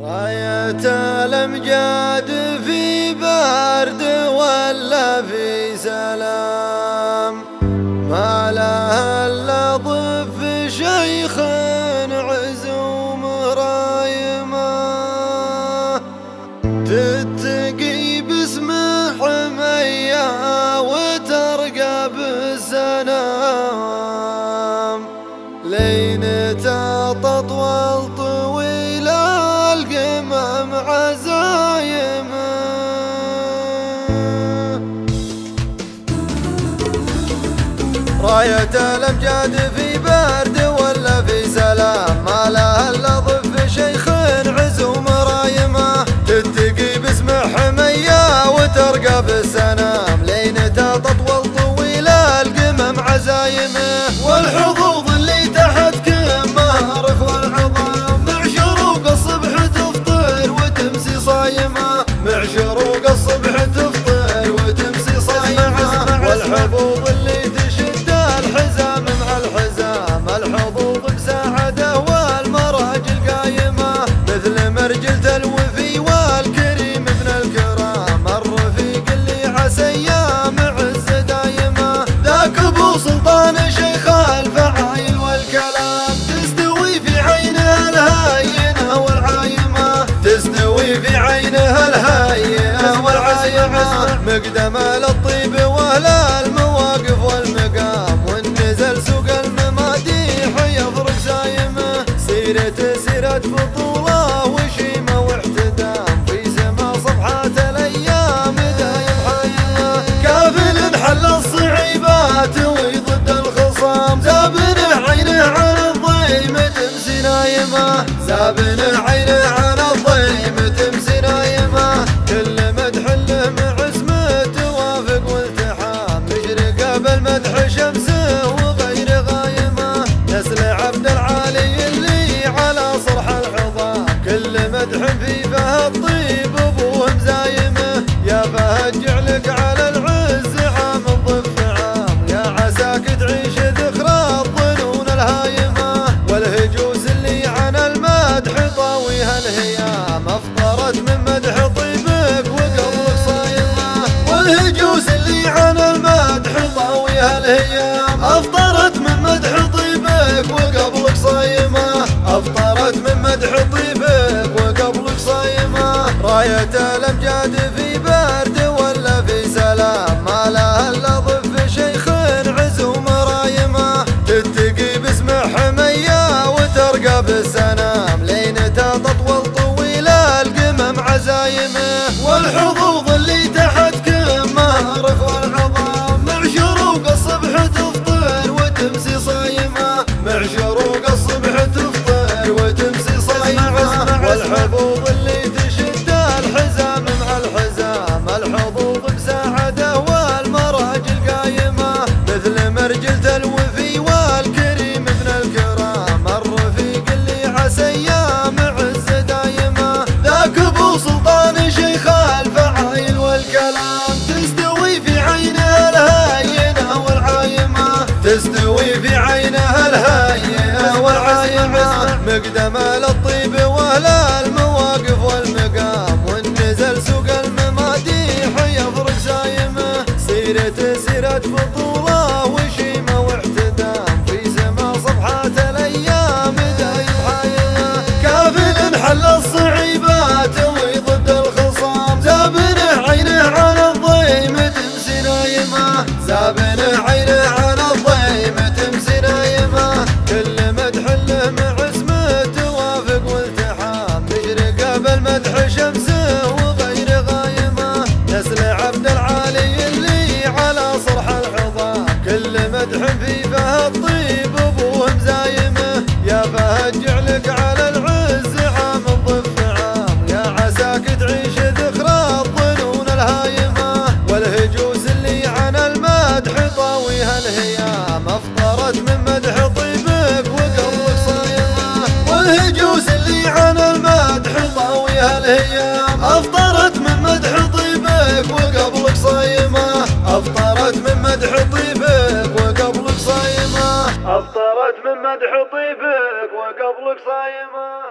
راية الأمجاد في راية الأمجاد في برد. مثل مرجلة الوفي والكريم ابن الكرام. الرفيق اللي عسى أيام عز دايمه ذاك أبو سلطان شيخ الفعايل والكلام. تستوي في عينه الهينه والعايمة. تستوي في عينه الهينه والعايمة. مقدم للطيب وأهل المواقف والمقام. والنزل سوق المماديح يفرق سايمه سيرة سيرة بطولة عبد العالي اللي على صرح العظام. كل مدح في فهد طيب ابوه مزايمه يا فهد جعلك على العز عام ضف عام. يا عساك تعيش ذكرى الظنون الهايمه والهجوس اللي عن المدح طاويها الهيام. أفطرت من مدح طيبك وقلبك صايمه والهجوس اللي عن المدح طاويها الهيام. والعايمه مقدم مدح في فهد طيب ابوه مزايمه يا فهد جعلك على العز عام ضف عام. يا عساك تعيش ذكرى الظنون الهايمة. والهجوس اللي عن المدح طاويها الهيام. أفطرت من مدح طيبك وقلبك صايمة. والهجوس اللي عن المدح طاويها الهيام. أفطرت من مدح طيبك وقبلك صايمة. أفطرت من مدح افطرت من مدح طيبك وقبلك صايمة.